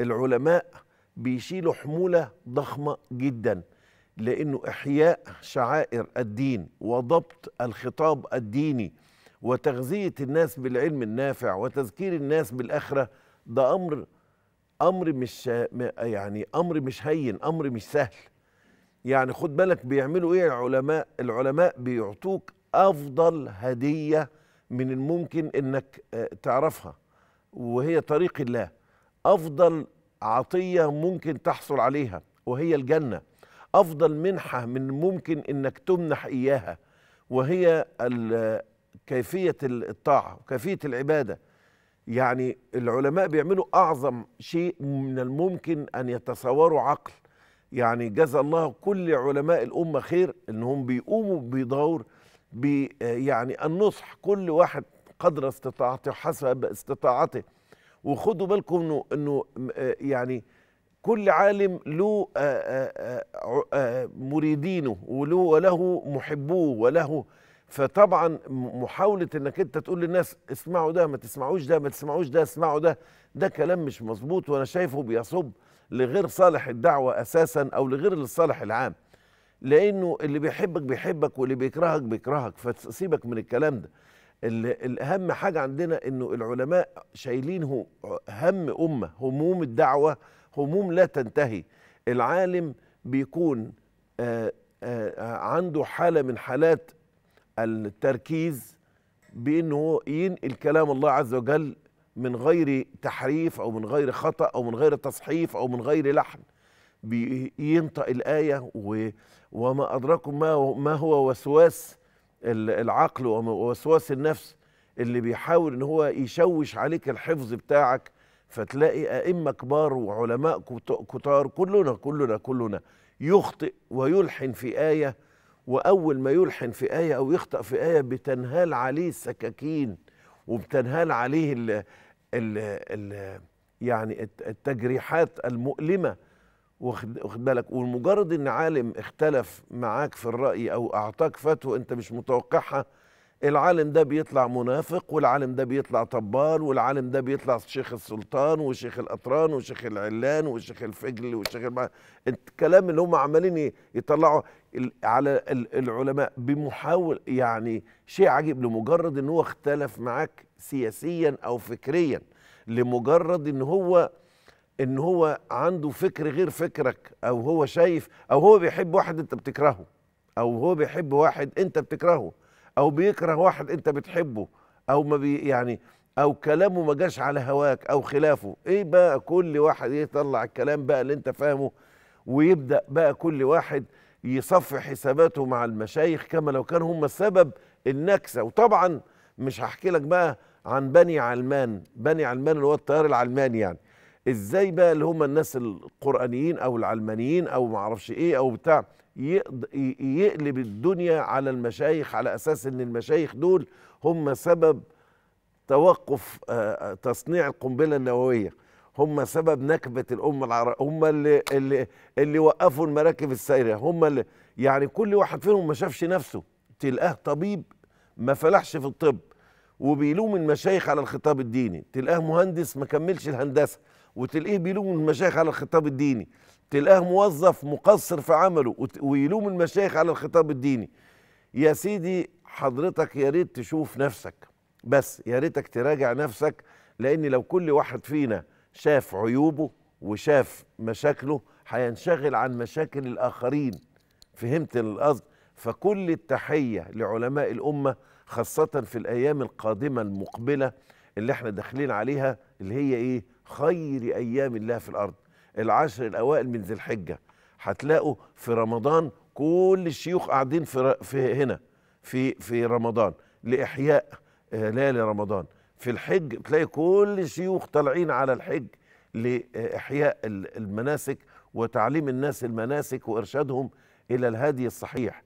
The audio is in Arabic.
العلماء بيشيلوا حمولة ضخمة جدا لأنه إحياء شعائر الدين وضبط الخطاب الديني وتغذية الناس بالعلم النافع وتذكير الناس بالآخرة ده أمر أمر مش يعني أمر مش هين أمر مش سهل. يعني خد بالك بيعملوا إيه العلماء العلماء بيعطوك أفضل هدية من الممكن إنك تعرفها وهي طريق الله. أفضل عطية ممكن تحصل عليها وهي الجنة. أفضل منحة من ممكن إنك تمنح إياها وهي كيفية الطاعة وكيفية العبادة. يعني العلماء بيعملوا أعظم شيء من الممكن أن يتصوروا عقل. يعني جزا الله كل علماء الأمة خير إنهم بيقوموا بدور بي يعني النصح كل واحد قدر استطاعته حسب استطاعته. وخدوا بالكم انه إنه يعني كل عالم له مريدينه وله وله محبوه وله. فطبعا محاولة إنك أنت تقول للناس اسمعوا ده ما تسمعوش ده ما تسمعوش ده اسمعوا ده ده كلام مش مظبوط وأنا شايفه بيصب لغير صالح الدعوة أساسا أو لغير الصالح العام. لأنه اللي بيحبك بيحبك واللي بيكرهك بيكرهك. فسيبك من الكلام ده. الاهم حاجة عندنا إنه العلماء شايلين هم أمة هموم الدعوة هموم لا تنتهي. العالم بيكون آآ آآ عنده حالة من حالات التركيز بإنه ينقل كلام الله عز وجل من غير تحريف أو من غير خطأ أو من غير تصحيف أو من غير لحن. بينطق الآية وما أدراكم ما ما هو وسواس العقل ووسواس النفس اللي بيحاول إن هو يشوش عليك الحفظ بتاعك فتلاقي أئمة كبار وعلماء كتار كلنا كلنا كلنا يخطئ ويلحن في آية وأول ما يلحن في آية أو يخطا في آية بتنهال عليه السكاكين وبتنهال عليه ال ال ال يعني التجريحات المؤلمة واخد بالك. ومجرد إن عالم اختلف معاك في الرأي أو أعطاك فتوى أنت مش متوقعها العالم ده بيطلع منافق والعالم ده بيطلع طبال والعالم ده بيطلع شيخ السلطان وشيخ الأطران وشيخ العلان وشيخ الفجل وشيخ الم... الكلام اللي هم عمالين يطلعوا على العلماء بمحاول يعني شيء عجيب. لمجرد إن هو اختلف معاك سياسيا أو فكريا لمجرد إن هو إن هو عنده فكر غير فكرك أو هو شايف أو هو بيحب واحد أنت بتكرهه أو هو بيحب واحد أنت بتكرهه أو بيكره واحد أنت بتحبه أو ما بي يعني أو كلامه ما جاش على هواك أو خلافه. إيه بقى كل واحد يطلع الكلام بقى اللي أنت فاهمه ويبدأ بقى كل واحد يصفي حساباته مع المشايخ كما لو كانوا هم السبب النكسة. وطبعا مش هحكي لك بقى عن بني علمان بني علمان اللي هو التيار العلماني يعني. إزاي بقى اللي هم الناس القرآنيين أو العلمانيين أو ما أعرفش إيه أو بتاع يقلب الدنيا على المشايخ على أساس إن المشايخ دول هم سبب توقف تصنيع القنبلة النووية. هم سبب نكبة الأمة العربيه هم اللي اللي اللي وقفوا المراكب السايره هم اللي يعني كل واحد فيهم ما شافش نفسه. تلقاه طبيب ما فلحش في الطب وبيلوم المشايخ على الخطاب الديني. تلقاه مهندس ما كملش الهندسة. وتلاقيه بيلوم المشايخ على الخطاب الديني. تلقاه موظف مقصر في عمله ويلوم المشايخ على الخطاب الديني. يا سيدي حضرتك يا ريت تشوف نفسك. بس يا ريتك تراجع نفسك لأن لو كل واحد فينا شاف عيوبه وشاف مشاكله هينشغل عن مشاكل الآخرين. فهمت القصد؟ فكل التحية لعلماء الأمة خاصة في الأيام القادمة المقبلة اللي إحنا داخلين عليها اللي هي إيه؟ خير أيام الله في الأرض. العشر الأوائل من ذي الحجة. هتلاقوا في رمضان كل الشيوخ قاعدين في في هنا في في رمضان لإحياء ليالي رمضان. في الحج تلاقي كل الشيوخ طالعين على الحج لإحياء المناسك وتعليم الناس المناسك وإرشادهم إلى الهدي الصحيح.